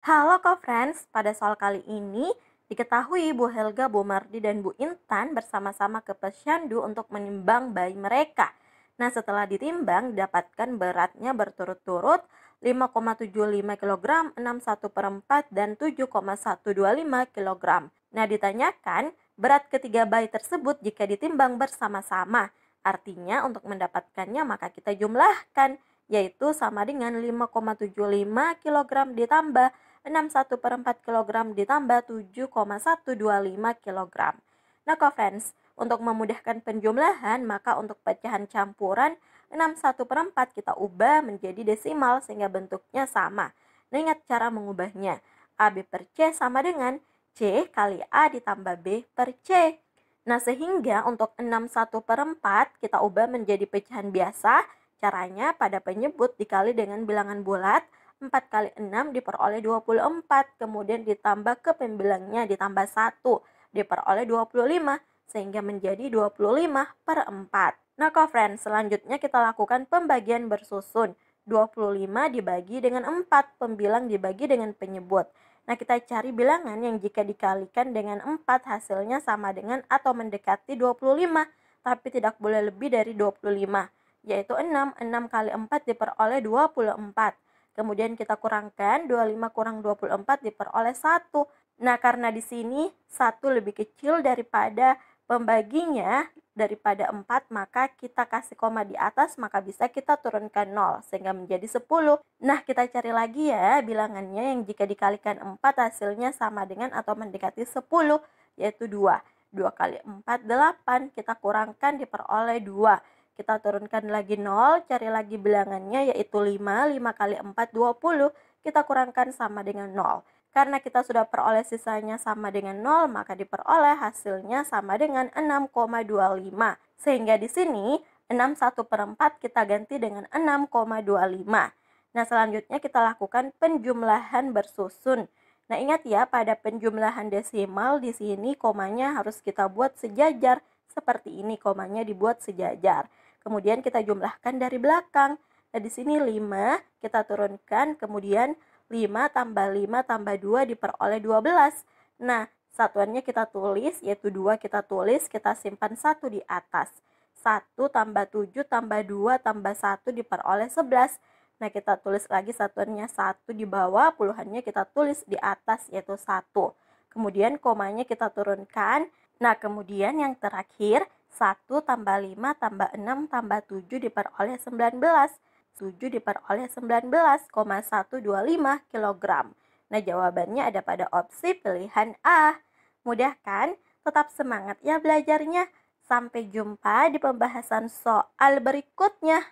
Halo Kak Friends, pada soal kali ini diketahui Bu Helga, Bu Mardi, dan Bu Intan bersama-sama ke Pesyandu untuk menimbang bayi mereka. Nah setelah ditimbang didapatkan beratnya berturut-turut 5,75 kg, 61 per 4, dan 7,125 kg. Nah ditanyakan berat ketiga bayi tersebut jika ditimbang bersama-sama. Artinya untuk mendapatkannya maka kita jumlahkan yaitu sama dengan 5,75 kg ditambah 61 per 4 kg ditambah 7,125 kg. Nah, friends, untuk memudahkan penjumlahan, maka untuk pecahan campuran 61 per 4 kita ubah menjadi desimal sehingga bentuknya sama. Nah, ingat cara mengubahnya. AB per C sama dengan C kali A ditambah B per C. Nah, sehingga untuk 61 per 4 kita ubah menjadi pecahan biasa. Caranya pada penyebut dikali dengan bilangan bulat 4 kali 6 diperoleh 24, kemudian ditambah ke pembilangnya ditambah 1, diperoleh 25, sehingga menjadi 25 per 4. Nah, friends, selanjutnya kita lakukan pembagian bersusun. 25 dibagi dengan 4, pembilang dibagi dengan penyebut. Nah, kita cari bilangan yang jika dikalikan dengan 4 hasilnya sama dengan atau mendekati 25, tapi tidak boleh lebih dari 25, yaitu 6. 6 kali 4 diperoleh 24. Kemudian kita kurangkan 25 kurang 24 diperoleh 1. Nah, karena di sini 1 lebih kecil daripada pembaginya daripada 4, maka kita kasih koma di atas, maka bisa kita turunkan 0, sehingga menjadi 10. Nah, kita cari lagi ya bilangannya yang jika dikalikan 4 hasilnya sama dengan atau mendekati 10, yaitu 2. 2 kali 4, 8. Kita kurangkan diperoleh 2 kita turunkan lagi 0, cari lagi bilangannya yaitu 5, 5 kali 4, 20, kita kurangkan sama dengan 0. Karena kita sudah peroleh sisanya sama dengan 0, maka diperoleh hasilnya sama dengan 6,25. Sehingga di sini 61 per 4 kita ganti dengan 6,25. Nah selanjutnya kita lakukan penjumlahan bersusun. Nah ingat ya pada penjumlahan desimal di sini komanya harus kita buat sejajar seperti ini komanya dibuat sejajar. Kemudian kita jumlahkan dari belakang. Nah, di sini 5 kita turunkan, kemudian 5 tambah 5 tambah 2 diperoleh 12. Nah, satuannya kita tulis, yaitu 2 kita tulis, kita simpan 1 di atas. 1 tambah 7 tambah 2 tambah 1 diperoleh 11. Nah, kita tulis lagi satuannya 1 di bawah, puluhannya kita tulis di atas, yaitu 1. Kemudian komanya kita turunkan. Nah, kemudian yang terakhir, 1 tambah 5 tambah 6 tambah 7 diperoleh 19. 7 diperoleh 19,125 kg. Nah, jawabannya ada pada opsi pilihan A. Mudah kan? Tetap semangat ya belajarnya. Sampai jumpa di pembahasan soal berikutnya.